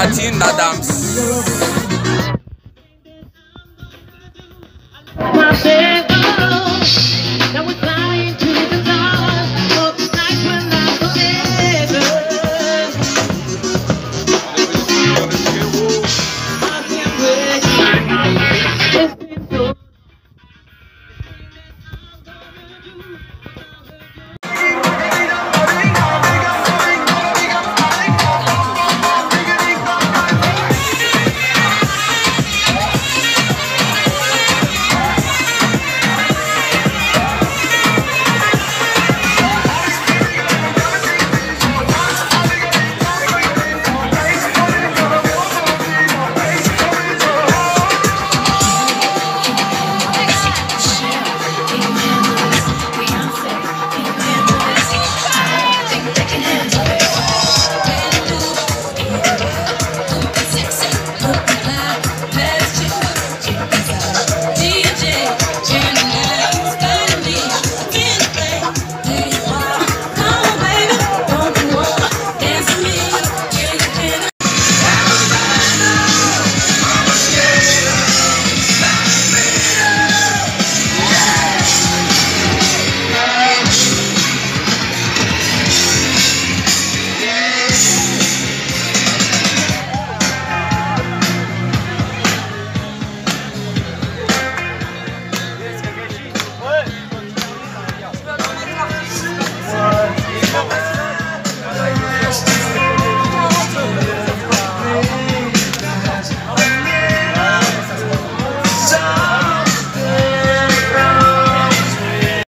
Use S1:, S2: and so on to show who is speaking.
S1: Latin Adams.